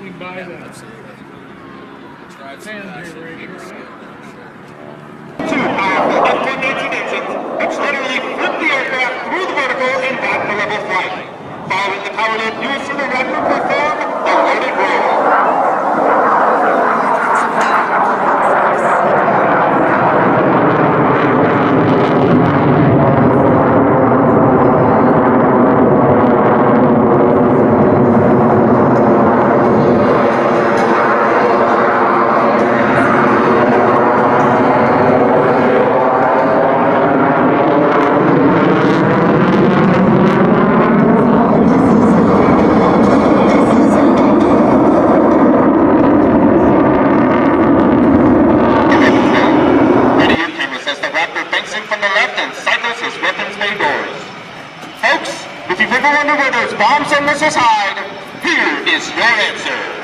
You buy the Absolutely. Drive some Fan passion, generator, right? sure. Two powerful F-119 engines, which literally flip the aircraft through the vertical and back to level flight. Following the power loop, you will see the Raptor perform Folks, if you've ever wondered where those bombs and missiles hide, here is your answer.